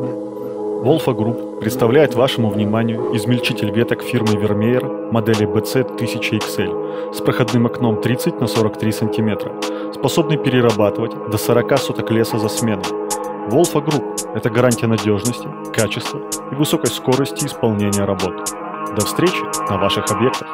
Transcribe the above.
Wolfa Group представляет вашему вниманию измельчитель веток фирмы Vermeer модели BC 1000XL с проходным окном 30 на 43 см, способный перерабатывать до 40 соток леса за смену. Wolfa Group – это гарантия надежности, качества и высокой скорости исполнения работ. До встречи на ваших объектах!